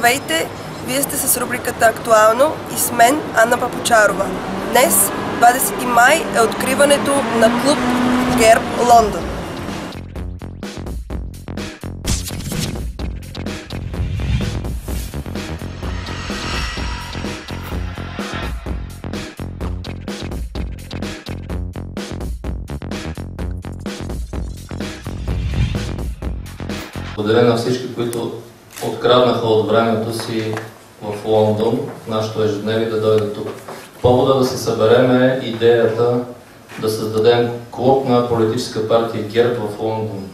Здравейте! Вие сте с рубриката Актуално и с мен Анна Папочарова. Днес, 20 май, е откриването на клуб Герб Лондон. Благодаря на всички, които откраднаха от времето си в Лондон, нашето ежедневие да дойде тук. Повода да се съберем е идеята да създадем клуб на политическа партия ГЕРБ в Лондон.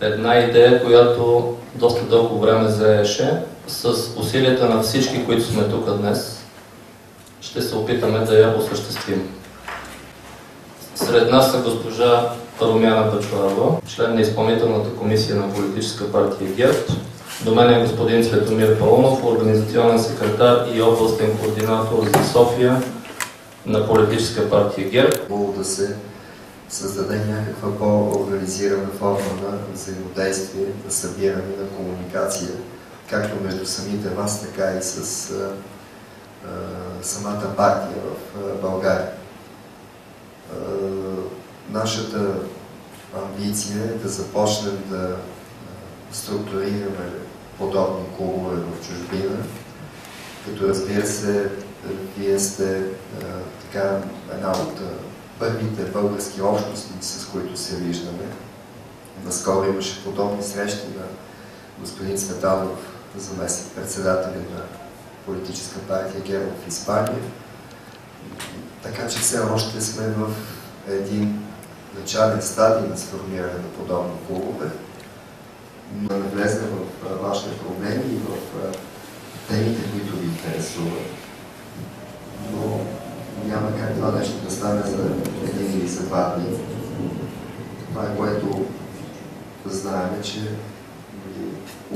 Една идея, която доста дълго време заеше, с усилията на всички, които сме тук днес, ще се опитаме да я осъществим. Сред нас са госпожа Румяна Пачварова, член на изпълнителната комисия на политическа партия ГЕРБ. До мен е господин Светомир Палонов, организационен секретар и областен координатор за София на политическа партия ГЕРБ. Хубаво да се създаде някаква по-организирана форма на взаимодействие, на събиране, на комуникация, както между самите вас, така и с а, а, самата партия в а, България. Нашата амбиция е да започнем да структурираме подобни клубове в чужбина, като разбира се, вие сте така една от първите български общности, с които се виждаме. Наскоро имаше подобни срещи на господин Светанов, заместник председатели на политическа партия ГЕРБ в Испания. Така че все още сме в един начален стадий на сформиране на подобни клубове. Но да влезем в вашите проблеми и в темите, които ви интересуват. Но няма как това нещо да стане за един или за два дни. Това е което знаем, че ви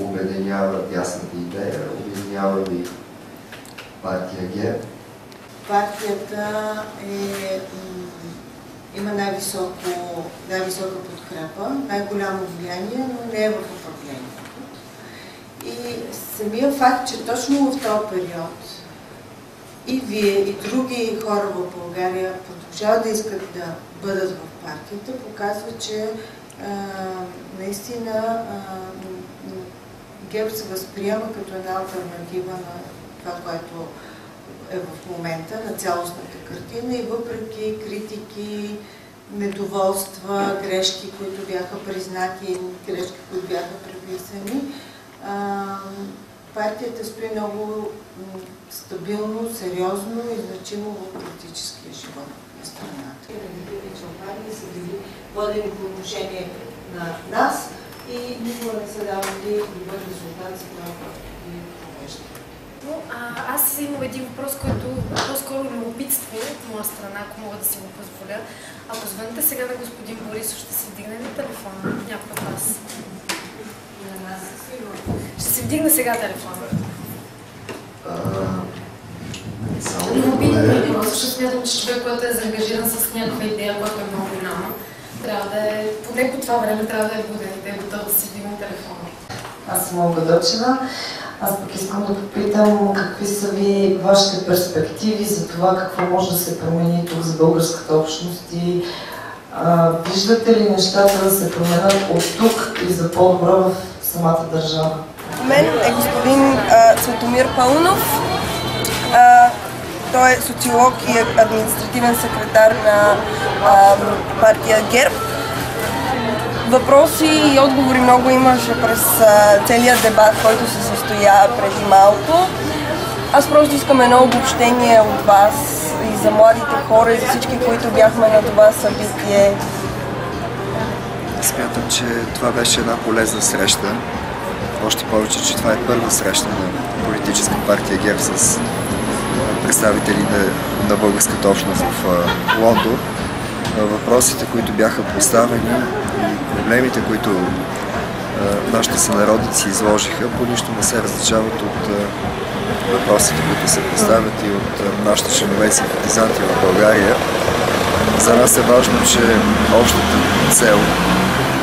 обединява дясната идея, обединява ви партия Г. Партията е, има най-висока подкрепа, най-голямо влияние, но не е в самия факт, че точно в този период и вие, и други хора в България продължават да искат да бъдат в партията, показва, че а, наистина а, ГЕРБ се възприема като една альтернатива на това, което е в момента, на цялостната картина и въпреки критики, недоволства, грешки, които бяха признати, грешки, които бяха приписани, партията стои много стабилно, сериозно и значимо в политическия живот на страната. Различни кампании са били водени по отношение на нас и никога не са давали добър резултат за това, което а, аз имам един въпрос, който по-скоро любопитство от моя страна, ако мога да си го позволя. Ако звъните сега на господин Борисов, ще се вдигне ли телефона някой от вас? На нас Ще се вдигне сега телефона. Само Любопитно да е въпрос, защото смятам, че човек, който е заангажиран с някаква идея, която е много голяма, трябва да е, поне по това време трябва да е буден да е готов да си вдигне телефона. Аз съм Олга Дочева. Аз пък искам да попитам какви са ви вашите перспективи за това какво може да се промени тук за българската общност и а, виждате ли нещата да се променят от тук и за по-добро в самата държава? Мен е господин Светомир Паунов. А, той е социолог и административен секретар на а, партия ГЕРБ. Въпроси и отговори много имаше през а, целият дебат, който се състоя преди малко. Аз просто искам едно обобщение от вас и за младите хора, и за всички, които бяхме на това събитие. Смятам, че това беше една полезна среща. Още повече, че това е първа среща на политическа партия ГЕРБ с представители на, на българската общност в Лондон. Въпросите, които бяха поставени и проблемите, които нашите сънародници изложиха, по нищо не се различават от въпросите, които се поставят и от нашите членове и симпатизанти в България. За нас е важно, че общата цел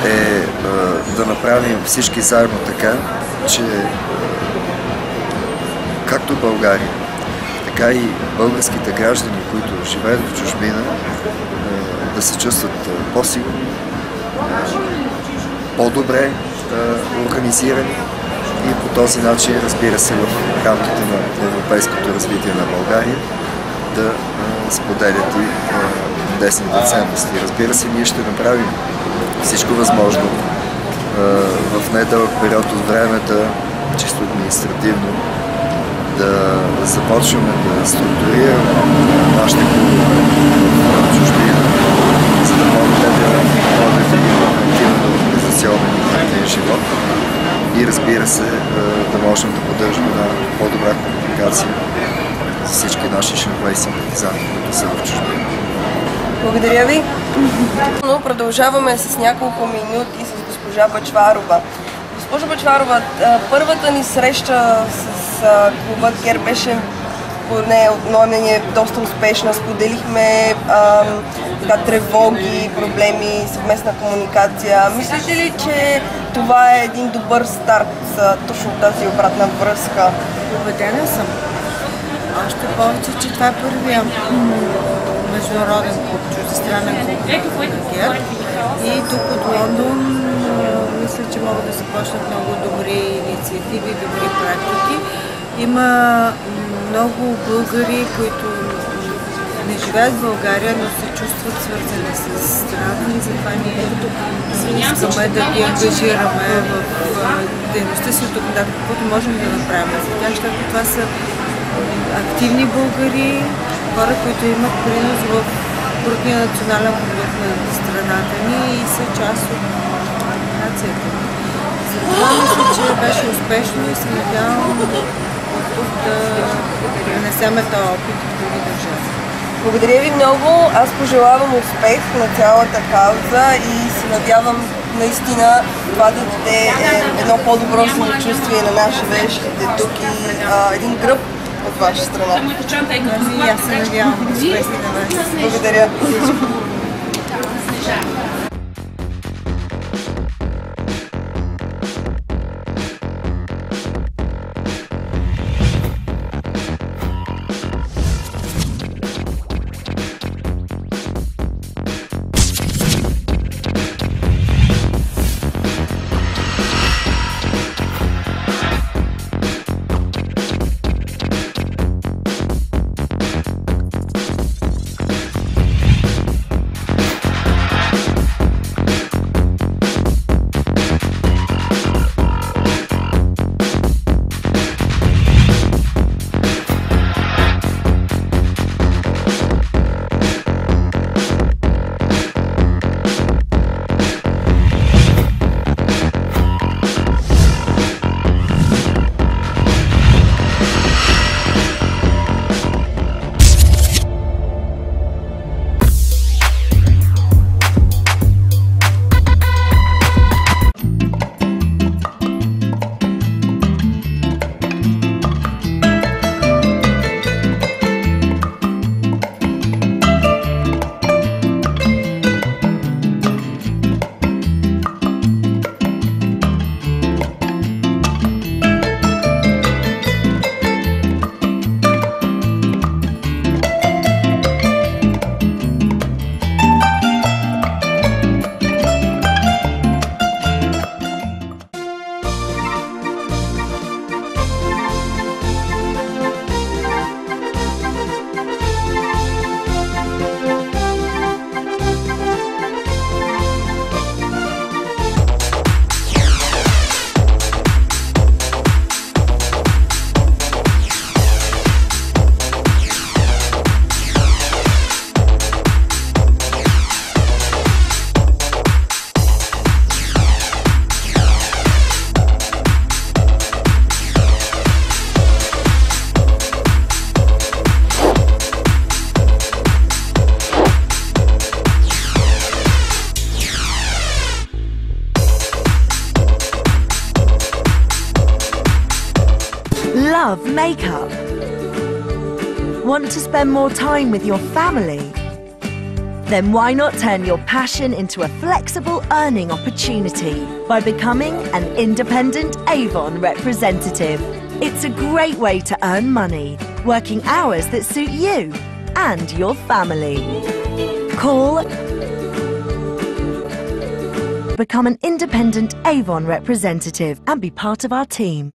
е а, да направим всички заедно така, че а, както България, така и българските граждани, които живеят в чужбина, да се чувстват по-сигурни, по-добре организирани и по този начин, разбира се, в рамките на европейското развитие на България да споделят и десните ценности. Разбира се, ние ще направим всичко възможно в недълъг период от време да чисто административно да започваме да структурираме нашите клубове в чужбина, за да могат те да водят един активен организационен и живот и разбира се да можем да поддържаме една по-добра комуникация с всички наши членове и симпатизанти, които са в чужбина. Благодаря ви. Но продължаваме с няколко минути с госпожа Бачварова. Госпожа Бачварова, първата ни среща с клуба КЕР беше поне от мое мнение доста успешна. Споделихме а, така, тревоги, проблеми, съвместна комуникация. Мислите ли, че това е един добър старт за точно тази обратна връзка? Убедена съм. Още повече, че това е първия международен клуб, чуждестранен клуб на И тук от Лондон мисля, че могат да започнат много добри инициативи, добри практики. Има много българи, които не живеят в България, но се чувстват свързани с страната ни, затова ние искаме да ги ангажираме в дейността си тук, да, каквото можем да направим за тях, защото това са активни българи, хора, които имат принос в брутния национален продукт на страната ни и са част от нацията. Затова мисля, че беше успешно и се надявам тук да пренесеме този опит в други държави. Благодаря ви много. Аз пожелавам успех на цялата кауза и се надявам наистина това да даде е, едно по-добро самочувствие на наши вещите тук и а, един гръб от ваша страна. И аз се надявам. Благодаря. To spend more time with your family? Then why not turn your passion into a flexible earning opportunity by becoming an independent Avon representative? It's a great way to earn money, working hours that suit you and your family. Call Become an independent Avon representative and be part of our team.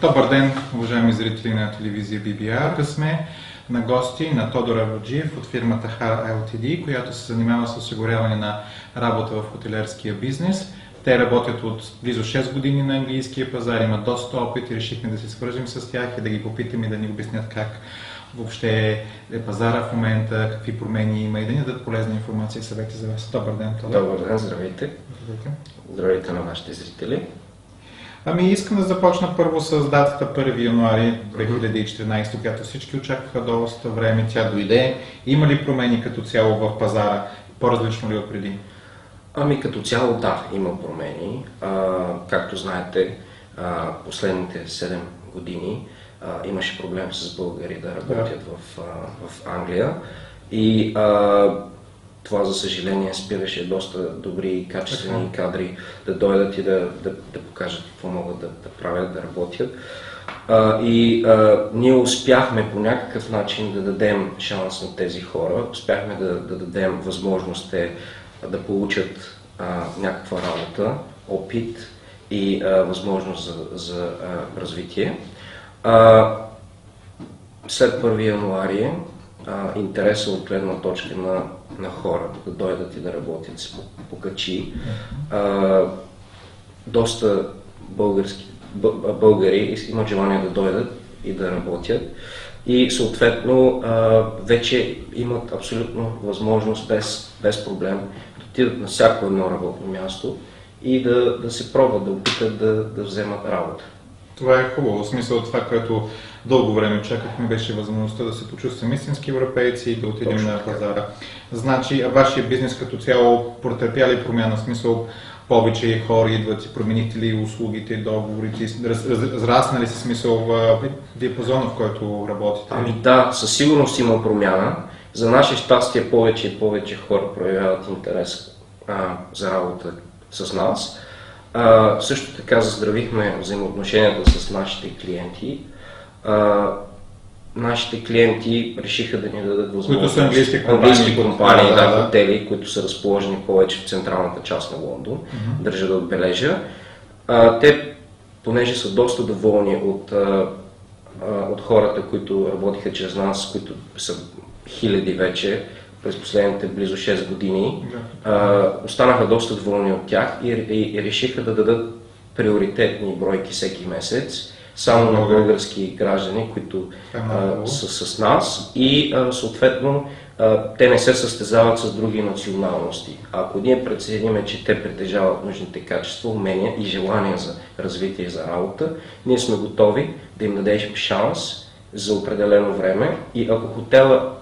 Добър ден, уважаеми зрители на телевизия BBR. Сме на гости на Тодор Аваджиев от фирмата HAR LTD, която се занимава с осигуряване на работа в хотелерския бизнес. Те работят от близо 6 години на английския пазар, имат доста опит и решихме да се свържим с тях и да ги попитаме и да ни обяснят как въобще е пазара в момента, какви промени има и да ни дадат полезна информация и съвети за вас. Добър ден, Тодор. Добър ден, здравейте. Здравейте. Здравейте на вашите зрители. Ами искам да започна първо с датата 1 януари 2014, когато всички очакваха доста време. Тя дойде. Има ли промени като цяло в пазара? По-различно ли от преди? Ами като цяло да, има промени. А, както знаете, а, последните 7 години а, имаше проблем с българи да работят в, а, в Англия и а, това за съжаление спираше доста добри и качествени кадри да дойдат и да, да, да покажат какво могат да, да правят, да работят. А, и а, ние успяхме по някакъв начин да дадем шанс на тези хора, успяхме да, да дадем възможност те да получат а, някаква работа, опит и а, възможност за, за а, развитие. А, след 1 януари а, интереса от гледна точка на, на хора да дойдат и да работят се покачи. А, доста български, бъ- българи имат желание да дойдат и да работят и съответно а, вече имат абсолютно възможност без, без проблем да отидат на всяко едно работно място и да, да се пробват, да опитат да, да вземат работа. Това е хубаво. В смисъл това, което дълго време чакахме, беше възможността да се почувстваме истински европейци и да отидем Точно на пазара. Значи, вашия бизнес като цяло претърпя ли промяна? В смисъл, повече хора идват и променихте ли услугите, договорите, раз, раз, разрасна ли се смисъл в диапазона, в който работите? Ами да, със сигурност има промяна. За наше щастие повече и повече хора проявяват интерес а, за работа с нас. А, също така заздравихме взаимоотношенията с нашите клиенти. А, нашите клиенти решиха да ни дадат възможност. Които са английски компании. Английски компании, Да, да, хотели, които са разположени повече в централната част на Лондон. Държа да отбележа. А, те, понеже са доста доволни от, а, от хората, които работиха чрез нас, които са хиляди вече, през последните близо 6 години, а, останаха доста доволни от тях и, и, и решиха да дадат приоритетни бройки всеки месец само на български граждани, които е а, са с нас и а, съответно а, те не се състезават с други националности. Ако ние прецениме, че те притежават нужните качества, умения и желания за развитие за работа, ние сме готови да им дадем шанс за определено време и ако хотела,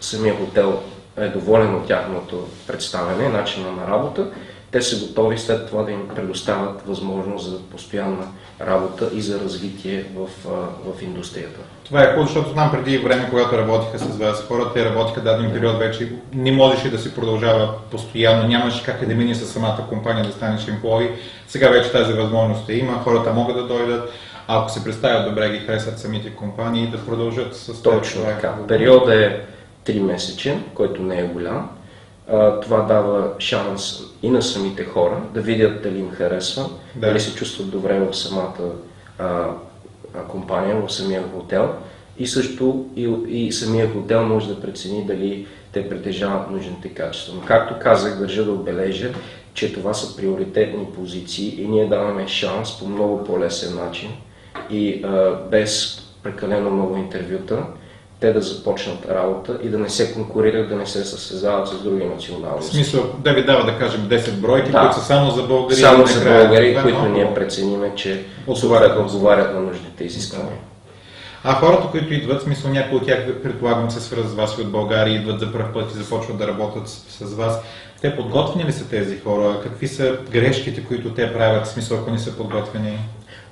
самия хотел е доволен от тяхното представяне, начина на работа, те са готови след това да им предоставят възможност за постоянна работа и за развитие в, в индустрията. Това е хубаво, защото знам преди време, когато работиха с вас хората, те работиха даден период вече, не можеше да се продължава постоянно, нямаше как да мине с самата компания да станеш емплой. Сега вече тази възможност я има, хората могат да дойдат, ако се представят добре, ги харесат самите компании да продължат с. Точно Това е така. Периодът е 3 месечен, който не е голям. Това дава шанс и на самите хора да видят дали им харесва, Да. дали се чувстват добре в самата а, компания, в самия хотел. И също и, и самия хотел може да прецени дали те притежават нужните качества. Но както казах, държа да отбележа, че това са приоритетни позиции и ние даваме шанс по много по-лесен начин и а, без прекалено много интервюта те да започнат работа и да не се конкурират, да не се състезават с други В националности. смисъл, да ви дава да кажем 10 бройки, Да. които са само за българи. Само за българи, Това които ние прецениме, че Отговарят отговарят, на- нужните изисквания. А хората, които идват, в смисъл някои от тях, предполагам, се свързват с вас и от България, идват за първ път и започват да работят с, с вас. Те подготвени ли са тези хора? Какви са грешките, които те правят, в смисъл, ако не са подготвени?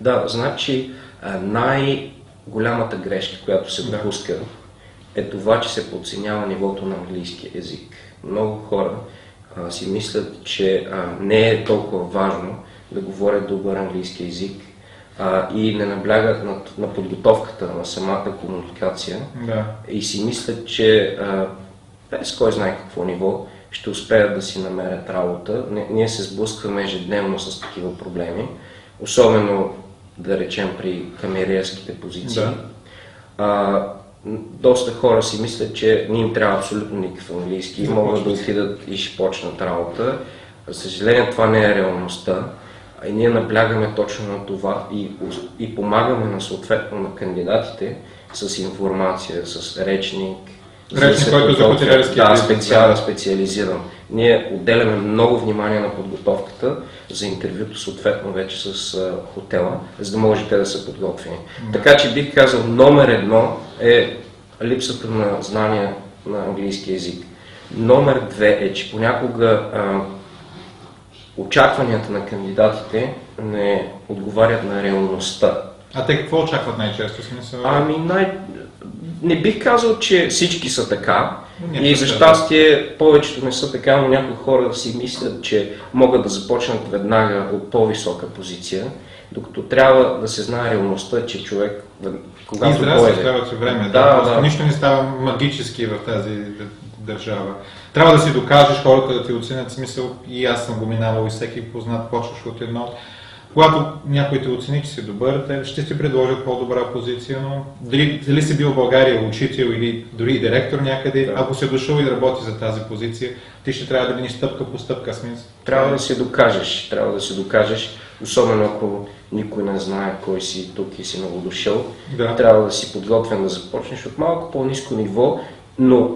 Да, значи а, най-голямата грешка, която се Да. допуска, е това, че се подценява нивото на английски език. Много хора а, си мислят, че а, не е толкова важно да говорят добър английски език а, и не наблягат на, на подготовката на самата комуникация Да. и си мислят, че а, без кой знае какво ниво ще успеят да си намерят работа. Не- Ние се сблъскваме ежедневно с такива проблеми, особено да речем при камериерските позиции. Да. А, доста хора си мислят, че не им трябва абсолютно никакъв английски и могат да отидат и ще почнат работа. За съжаление това не е реалността. А и ние наблягаме точно на това и, и помагаме на съответно на кандидатите с информация, с речник. Да Речник, се който е за хотелиерския Да, специален, да. специализиран. Ние отделяме много внимание на подготовката за интервюто, съответно вече с а, хотела, за да може те да са подготвени. Така че бих казал, номер едно е липсата на знания на английски язик. Номер две е, че понякога а, очакванията на кандидатите не отговарят на реалността. А те какво очакват най-често? Смисъл... Ами най... Не бих казал, че всички са така. Някои И за щастие повечето не са така, но някои хора си мислят, че могат да започнат веднага от по-висока позиция, докато трябва да се знае реалността, че човек, когато Израства дойде... трябва че време. Да, Да, да. Нищо не става магически в тази държава. Трябва да си докажеш хората да ти оценят смисъл. И аз съм го минавал и всеки познат, почваш от едно. Когато някой те оцени, че си добър, те ще ти предложат по-добра позиция, но дали, дали си бил в България учител или дори и директор някъде, Да. ако си дошъл и да работи за тази позиция, ти ще трябва да минеш стъпка по стъпка. Смисъл. Трябва да се докажеш, трябва да се докажеш, особено ако никой не знае кой си тук и си новодошъл. Да. Трябва да си подготвен да започнеш от малко по-низко ниво, но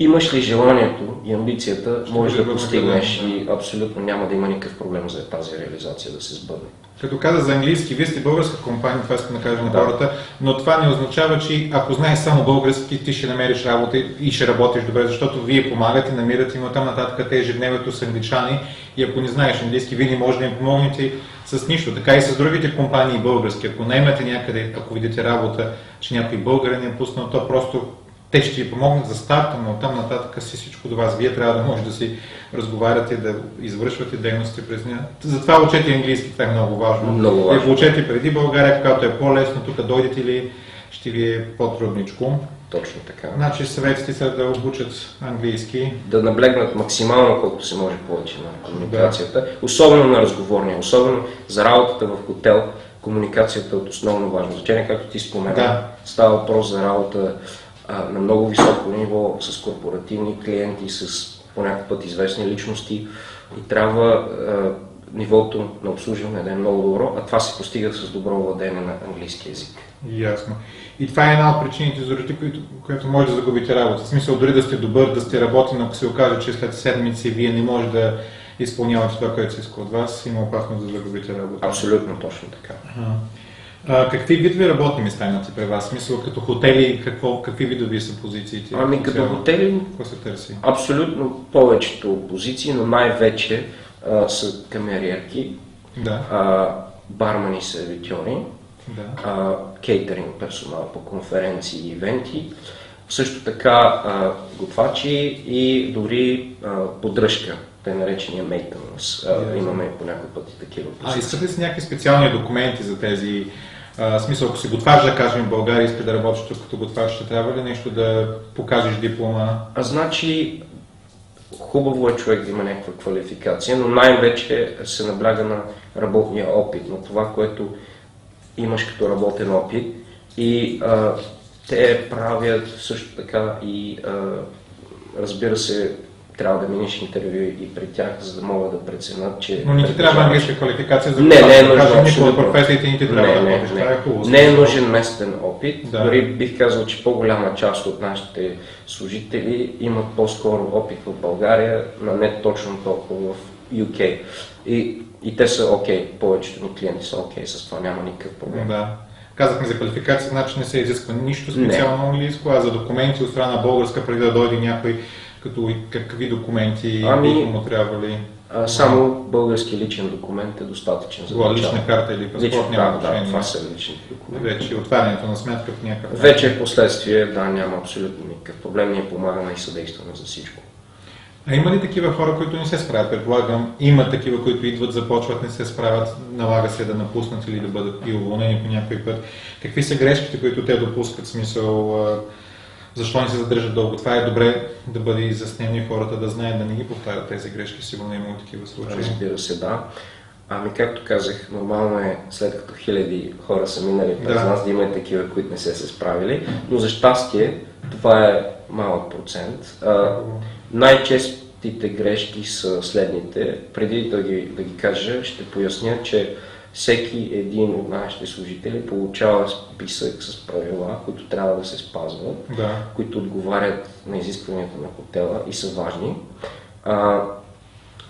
имаш ли желанието и амбицията, можеш да постигнеш възнаграден, и абсолютно няма да има никакъв проблем за тази реализация да се сбъдне. Като каза за английски, вие сте българска компания, това искам да кажа на Да. хората, но това не означава, че ако знаеш само български, ти ще намериш работа и ще работиш добре, защото вие помагате, намирате, но там нататък те ежедневието са англичани и ако не знаеш английски, вие не може да им помогнете с нищо. Така и с другите компании български. Ако наймате някъде, ако видите работа, че някой българин е пуснал, то просто те ще ви помогнат за старта, но оттам нататък си всичко до вас. Вие трябва да може да си разговаряте, да извършвате дейности през нея. Затова учете английски, това е много важно. Много И важно. го учете преди България, когато е по-лесно, тук дойдете ли ще ви е по-трудничко. Точно така. Значи съветите са да обучат английски. Да наблегнат максимално колкото се може повече на комуникацията, особено на разговорния, особено за работата в хотел. Комуникацията е от основно важно значение, както ти спомена. Да. Става въпрос за работа а, на много високо ниво, с корпоративни клиенти, с по някакъв път известни личности и трябва а, нивото на обслужване да е много добро, а това се постига с добро владение на английски язик. Ясно. И това е една от причините, заради които, която може да загубите работа. В смисъл, дори да сте добър, да сте работен, ако се окаже, че след седмици вие не може да изпълнявате това, което се иска от вас, има опасност да загубите работа. Абсолютно точно така. А, какви видове работни места имате при вас? Смисъл, като хотели, какво, какви видови са позициите? Ами като хотели, Какво се търси? абсолютно повечето позиции, но най-вече а, са камериерки, Да, а, бармани, сервитьори, да. а, кейтеринг персонал по конференции и ивенти, също така а, готвачи и дори а, поддръжка, те наречения. А, Ясно. имаме по някой път и такива А искате ли си някакви специални документи за тези? А, смисъл, ако си готвач, да кажем, в България, искате да работиш тук като готвач, ще трябва ли нещо да покажеш диплома? А значи, хубаво е човек да има някаква квалификация, но най-вече се набляга на работния опит, на това, което имаш като работен опит. И а, те правят също така и а, разбира се, трябва да минеш интервю и при тях, за да могат да преценят, че... Но не ти трябва английска квалификация за Не, не е да кажем, никога абсолютно. професиите ни ти трябва Не, да не. Това е не. Не е нужен местен опит. Да. Дори бих казал, че по-голяма част от нашите служители имат по-скоро опит в България, но не точно толкова в UK. И, и те са окей, повечето ни клиенти са окей с това, няма никакъв проблем. Да. Казахме за квалификация, значи не се изисква нищо Не. специално английско, а за документи от страна българска, преди да дойде някой, като какви документи Ами, биха му трябвали? А, само български личен документ е достатъчен за Това лична карта или паспорт, няма да, да, това са личните документи. Вече отварянето на сметка в някакъв Вече в последствие, да, няма абсолютно никакъв проблем, ние помагаме и съдействаме за всичко. А има ли такива хора, които не се справят? Предполагам, има такива, които идват, започват, не се справят, налага се да напуснат или да бъдат и уволнени по някой път. Какви са грешките, които те допускат? В Смисъл, защо не се задържат дълго? Това е добре да бъде изяснено и хората да знаят да не ги повтарят тези грешки. Сигурно има такива случаи. Разбира се, да. Ами, както казах, нормално е след като хиляди хора са минали през Да. нас, да има и такива, които не са се справили, но за щастие това е малък процент. А, най-честите грешки са следните. Преди да ги, да ги кажа, ще поясня, че всеки един от нашите служители получава списък с правила, които трябва да се спазват Да. които отговарят на изискванията на хотела и са важни. А,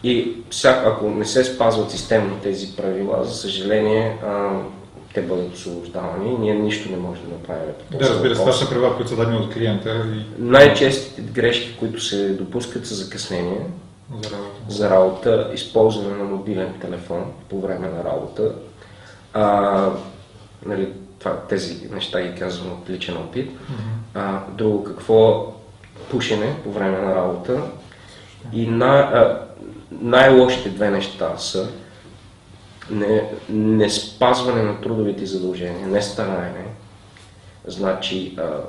и всяк, ако не се спазват системно тези правила, за съжаление, а, те бъдат освобождавани и ние нищо не можем да направим. Да, разбира се, това са права, които са дадени от клиента и Най-честите грешки, които се допускат са закъснение за работа. за работа, използване на мобилен телефон по време на работа. А, нали, това, тези неща ги казвам от личен опит. А, друго какво? Пушене по време на работа. И на, а, най-лошите две неща са не, не спазване на трудовите задължения, не стараене. Значи, а,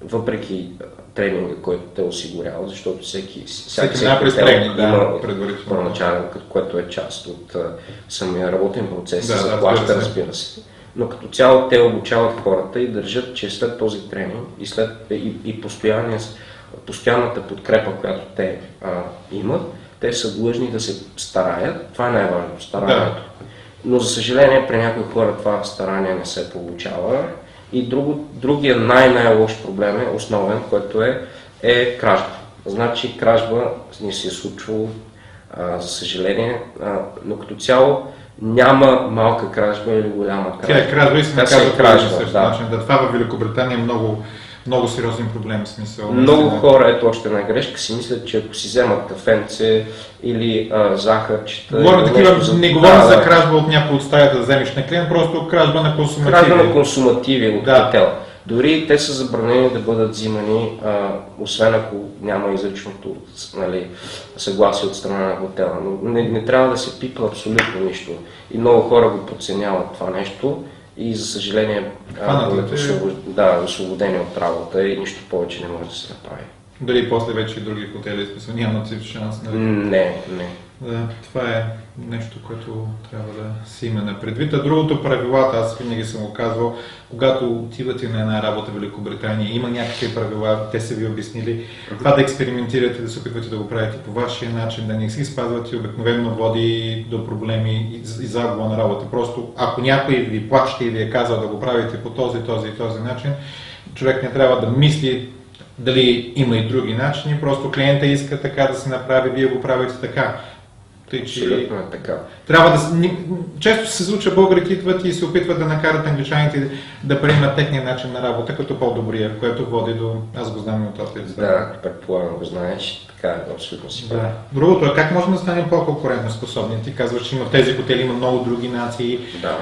въпреки тренинга, който те осигурява, защото всеки, Всеки през хотел тренинг, да, има първоначален, което е част от а, самия работен процес, Да, да, да, заплаща, разбира се. Но като цяло те обучават хората и държат, че след този тренинг и, след, и, и постоянната подкрепа, която те а, имат, те са длъжни да се стараят. Това е най-важно, старанието. Но за съжаление при някои хора това старание не се получава. И друго, другия най-най-лош проблем е основен, който е, е кражба. Значи кражба ни се е случвало, а, за съжаление, а, но като цяло няма малка кражба или голяма кражба. Тя е кражба и се наказва е по кражба, същия да. начин. Да, това в Великобритания е много, много сериозен проблем в смисъл. Много наистина. хора, ето още една грешка, си мислят, че ако си вземат кафенце или а, захарчета... Говорим такива, за- не говорим Да, за да. кражба от някой от стаята да вземеш на клиент, просто кражба на консумативи. Кражба на консумативи от Да. хотел. Дори те са забранени да бъдат взимани, а, освен ако няма изричното нали, съгласие от страна на хотела. Но не, не трябва да се пипа абсолютно нищо. И много хора го подценяват това нещо. И за съжаление а, Хванати бъдат те. освобож- да, освободени от работа и нищо повече не може да се направи. Дали после вече и други хотели, смисъл, нямат си шанс. Нали? Не, не. Да, това е нещо, което трябва да си има на предвид. А другото правилата, аз винаги съм го казвал, когато отивате на една работа в Великобритания, има някакви правила, те са ви обяснили. Това да експериментирате, да се опитвате да го правите по вашия начин, да не си спазвате, обикновено води до проблеми и, загуба на работа. Просто ако някой ви плаща и ви е казал да го правите по този, този и този начин, човек не трябва да мисли дали има и други начини, просто клиента иска така да се направи, вие го правите така. Тъй, че е така. трябва да... Често се случва българите идват и се опитват да накарат англичаните да приемат техния начин на работа като по-добрия, което води до... Аз го знам и от опит. Да, предполагам го знаеш, така е, абсолютно си. Да. Другото е как можем да станем по-конкурентно способни? Ти казваш, че има в тези хотели има много други нации,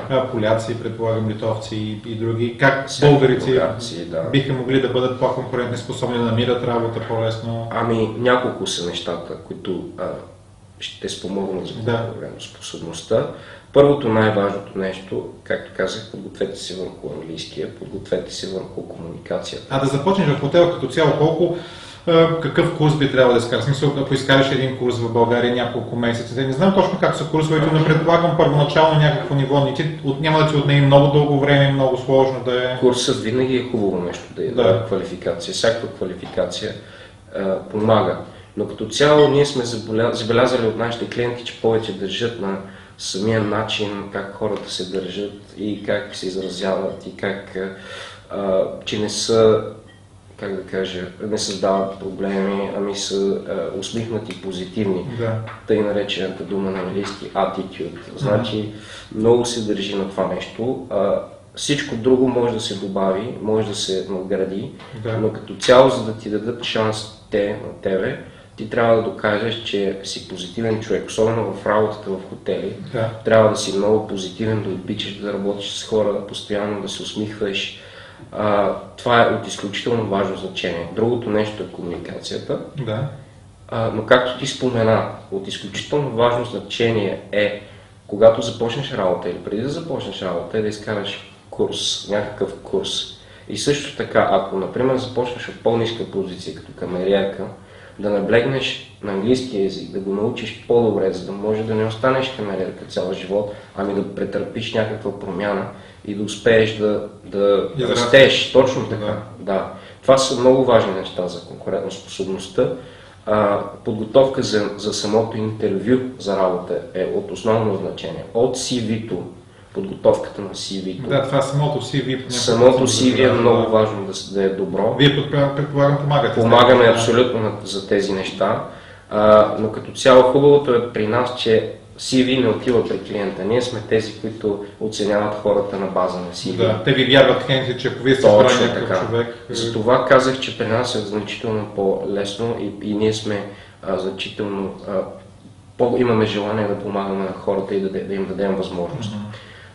Да. поляци, предполагам, литовци и, и други. Как Всякакви българите българци, да. биха могли да бъдат по-конкурентни способни, да намират работа по-лесно? Ами, няколко са нещата, които а, ще спомогнат за Да. способността. Първото най-важното нещо, както казах, подгответе се върху английския, подгответе се върху комуникацията. А да започнеш в хотел като цяло, колко какъв курс би трябвало да изкараш? Смисъл, ако изкараш един курс в България няколко месеца, не знам точно как са курсовете, но предполагам първоначално някакво ниво. Не ти, от, няма да ти отнеме много дълго време, много сложно да е. Курсът винаги е хубаво нещо да е Да. да. квалификация. Всяка квалификация а, помага. Но като цяло ние сме забеля- забелязали от нашите клиенти, че повече държат на самия начин как хората се държат и как се изразяват и как, а, че не са, как да кажа, не създават проблеми, ами са а, усмихнати, позитивни. Да. Тъй наречената дума на английски attitude. Значи много се държи на това нещо. А, всичко друго може да се добави, може да се надгради, Да. но като цяло, за да ти дадат шанс те на тебе, ти трябва да докажеш, че си позитивен човек, особено в работата в хотели. Да. Трябва да си много позитивен, да обичаш да работиш с хора, постоянно да се усмихваш. А, това е от изключително важно значение. Другото нещо е комуникацията. Да. А, но както ти спомена, от изключително важно значение е, когато започнеш работа или преди да започнеш работа, е да изкараш курс, някакъв курс. И също така, ако, например, започнеш от по-ниска позиция, като камериерка, да наблегнеш на английски язик, да го научиш по-добре, за да може да не останеш камериерка цял живот, ами да претърпиш някаква промяна и да успееш да, да растеш. Точно така. Да. Да. Това са много важни неща за конкурентоспособността. А, подготовка за, за самото интервю за работа е от основно значение. От CV-то, подготовката на CV-то. Да, това самото CV. Самото да CV е много важно да, да е добро. Вие предполагам, помагате. Помагаме абсолютно на- за тези неща, а, но като цяло хубавото е при нас, че CV не отива при клиента. Ние сме тези, които оценяват хората на база на CV. Да, те ви вярват клиентите, че ако вие сте някакъв така. човек. е, Затова казах, че при нас е значително по-лесно и, и ние сме а, значително а, по, имаме желание да помагаме на хората и да, да им дадем възможност.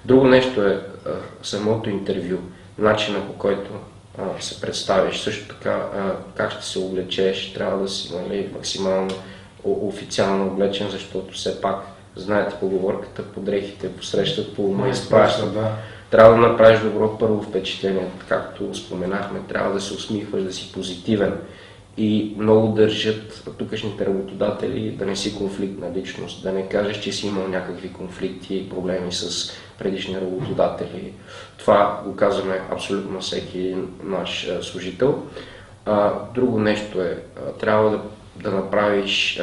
Друго нещо е а, самото интервю, начина по който а, се представиш, също така а, как ще се облечеш, трябва да си нали, максимално официално облечен, защото все пак знаете поговорката, подрехите посрещат по ума и. Да. Трябва да направиш добро първо впечатление, както споменахме, трябва да се усмихваш, да си позитивен. И много държат тукашните работодатели да не си конфликтна личност, да не кажеш, че си имал някакви конфликти и проблеми с предишни работодатели. Това го казваме абсолютно на всеки наш е, служител. Друго нещо е, трябва да, да направиш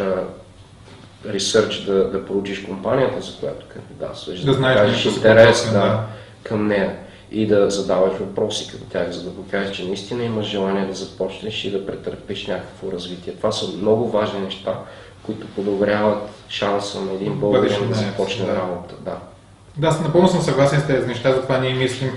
ресърч, да, да проучиш компанията, за която кандидатстваш, Да знаеш покажеш нещо за интерес да, да. към нея и да задаваш въпроси към тях, за да покажеш, че наистина имаш желание да започнеш и да претърпиш някакво развитие. Това са много важни неща, които подобряват шанса на един българин да започне да. работа. Да. Да, напълно съм съгласен с тези неща, затова ние мислим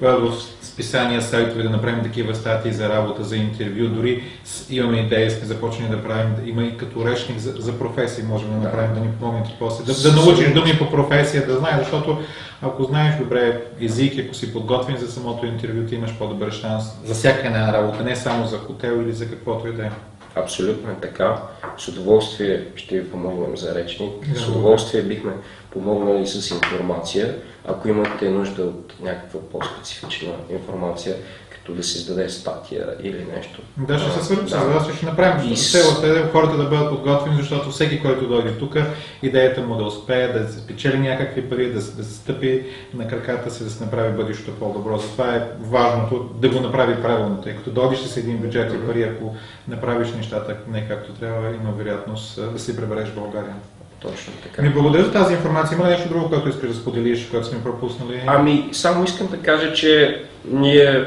в списания, сайтове да направим такива статии за работа, за интервю. Дори имаме идея, сме започнали да правим, да има и като речник за, за професии, можем да направим, да ни помогнете после. Да, да научиш думи по професия, да знаеш, защото ако знаеш добре език, ако си подготвен за самото интервю, ти имаш по-добър шанс за всяка една работа, не само за хотел или за каквото и да е. Абсолютно е така. С удоволствие ще ви помогнем за речник. Да, С удоволствие бихме помогнали с информация. Ако имате нужда от някаква по-специфична информация, като да се издаде статия или нещо. Да, ще се свършим с Да. вас, ще направим. И с- Целата е хората да бъдат подготвени, защото всеки, който дойде тук, идеята му да успее, да се спечели някакви пари, да, да се стъпи на краката си, да се направи бъдещето по-добро. Затова е важното да го направи правилно, тъй като дойдеш с един бюджет и пари, ако направиш нещата не както трябва, има вероятност да си пребереш България. Точно така. Ми благодаря за тази информация. Има нещо друго, което искаш да споделиш, което сме пропуснали? Ами, само искам да кажа, че ние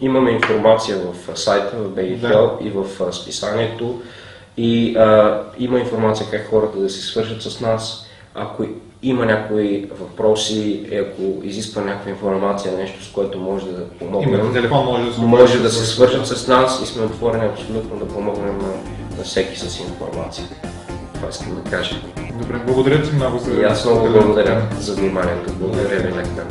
имаме информация в сайта, в BGFL Да. и в списанието и а, има информация как хората да се свържат с нас. Ако има някои въпроси, и ако изисква някаква информация, нещо с което може да помогнем, Имате телефон, може да се може да се свържат с нас и сме отворени абсолютно да помогнем на, на всеки с информация. Това искам да кажа. Добре, благодаря ти много за И аз много благодаря за вниманието. Благодаря ви, Лека.